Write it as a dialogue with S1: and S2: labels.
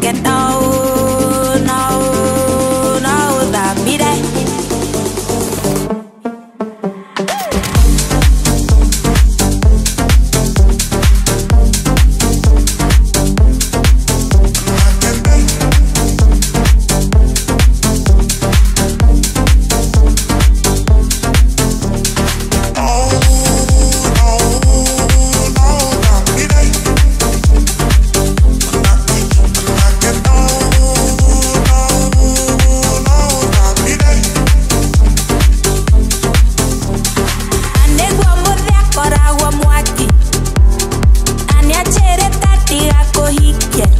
S1: get out. he, heat, yeah.